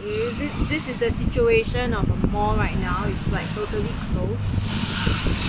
this is the situation of a mall right now. It's like totally closed.